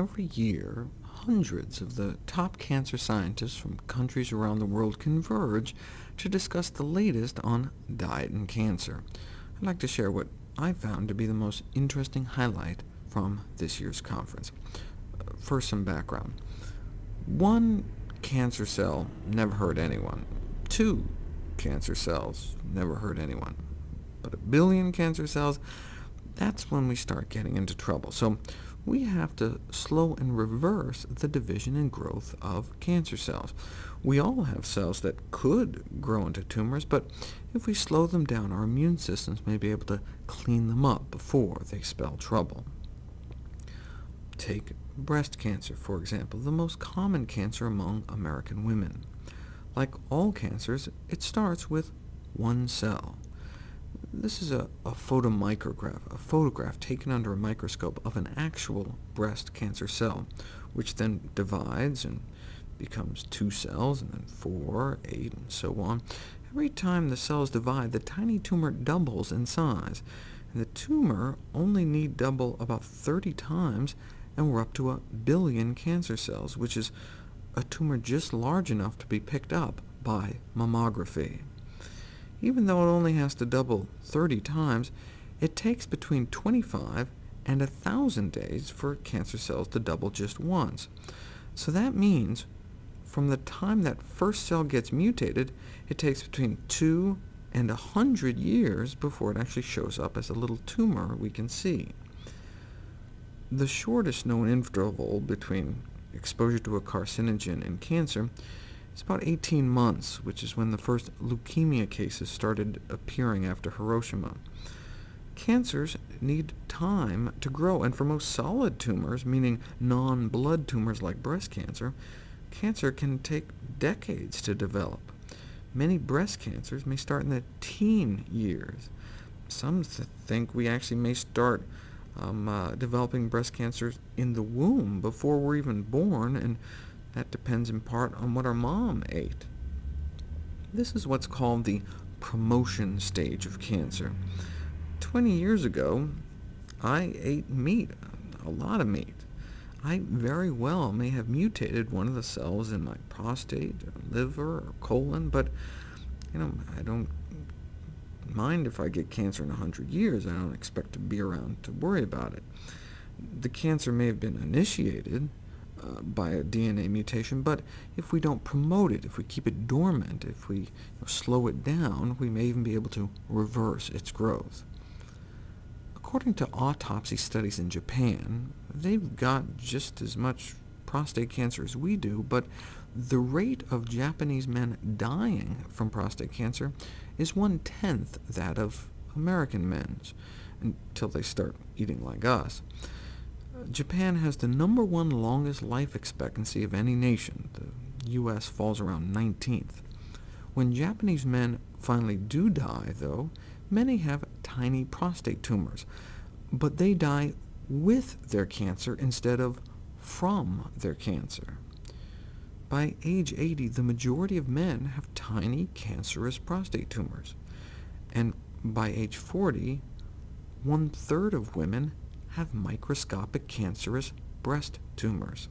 Every year, hundreds of the top cancer scientists from countries around the world converge to discuss the latest on diet and cancer. I'd like to share what I found to be the most interesting highlight from this year's conference. Uh, first, some background. One cancer cell never hurt anyone. Two cancer cells never hurt anyone. But a billion cancer cells, that's when we start getting into trouble. So we have to slow and reverse the division and growth of cancer cells. We all have cells that could grow into tumors, but if we slow them down, our immune systems may be able to clean them up before they spell trouble. Take breast cancer, for example, the most common cancer among American women. Like all cancers, it starts with one cell. This is a, a photomicrograph, a photograph taken under a microscope of an actual breast cancer cell, which then divides and becomes two cells, and then four, eight, and so on. Every time the cells divide, the tiny tumor doubles in size, and the tumor only need double about 30 times, and we're up to a billion cancer cells, which is a tumor just large enough to be picked up by mammography. Even though it only has to double 30 times, it takes between 25 and 1,000 days for cancer cells to double just once. So that means from the time that first cell gets mutated, it takes between 2 and 100 years before it actually shows up as a little tumor we can see. The shortest known interval between exposure to a carcinogen and cancer it's about 18 months, which is when the first leukemia cases started appearing after Hiroshima. Cancers need time to grow, and for most solid tumors, meaning non-blood tumors like breast cancer, cancer can take decades to develop. Many breast cancers may start in the teen years. Some th think we actually may start um, uh, developing breast cancers in the womb before we're even born, and that depends in part on what our mom ate. This is what's called the promotion stage of cancer. 20 years ago, I ate meat, a lot of meat. I very well may have mutated one of the cells in my prostate, or liver, or colon, but you know, I don't mind if I get cancer in 100 years. I don't expect to be around to worry about it. The cancer may have been initiated, uh, by a DNA mutation, but if we don't promote it, if we keep it dormant, if we you know, slow it down, we may even be able to reverse its growth. According to autopsy studies in Japan, they've got just as much prostate cancer as we do, but the rate of Japanese men dying from prostate cancer is one-tenth that of American men's, until they start eating like us. Japan has the number one longest life expectancy of any nation. The U.S. falls around 19th. When Japanese men finally do die, though, many have tiny prostate tumors, but they die with their cancer instead of from their cancer. By age 80, the majority of men have tiny cancerous prostate tumors, and by age 40, one-third of women have microscopic cancerous breast tumors.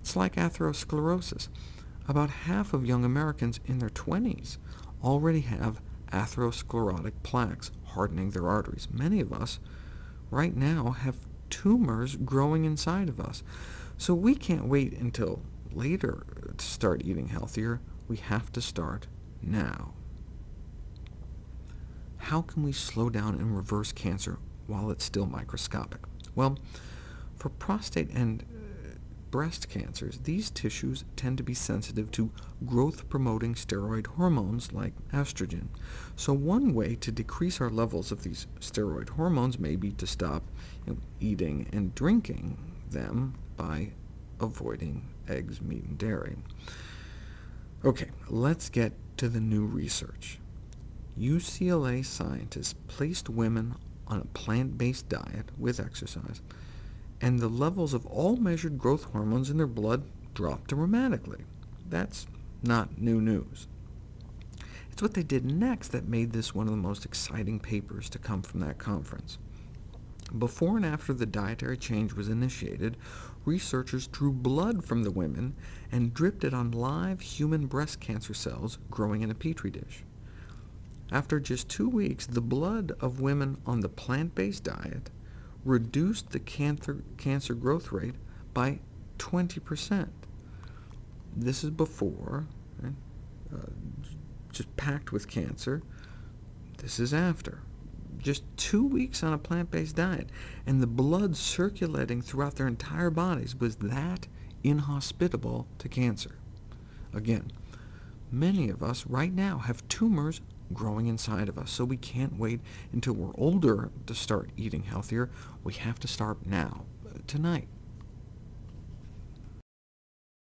It's like atherosclerosis. About half of young Americans in their 20s already have atherosclerotic plaques hardening their arteries. Many of us right now have tumors growing inside of us. So we can't wait until later to start eating healthier. We have to start now. How can we slow down and reverse cancer while it's still microscopic? Well, for prostate and uh, breast cancers, these tissues tend to be sensitive to growth-promoting steroid hormones like estrogen. So one way to decrease our levels of these steroid hormones may be to stop you know, eating and drinking them by avoiding eggs, meat, and dairy. OK, let's get to the new research. UCLA scientists placed women on a plant-based diet with exercise, and the levels of all measured growth hormones in their blood dropped dramatically. That's not new news. It's what they did next that made this one of the most exciting papers to come from that conference. Before and after the dietary change was initiated, researchers drew blood from the women and dripped it on live human breast cancer cells growing in a petri dish. After just two weeks, the blood of women on the plant-based diet reduced the cancer, cancer growth rate by 20%. This is before, right? uh, just packed with cancer. This is after. Just two weeks on a plant-based diet, and the blood circulating throughout their entire bodies was that inhospitable to cancer. Again, many of us right now have tumors growing inside of us, so we can't wait until we're older to start eating healthier. We have to start now, tonight.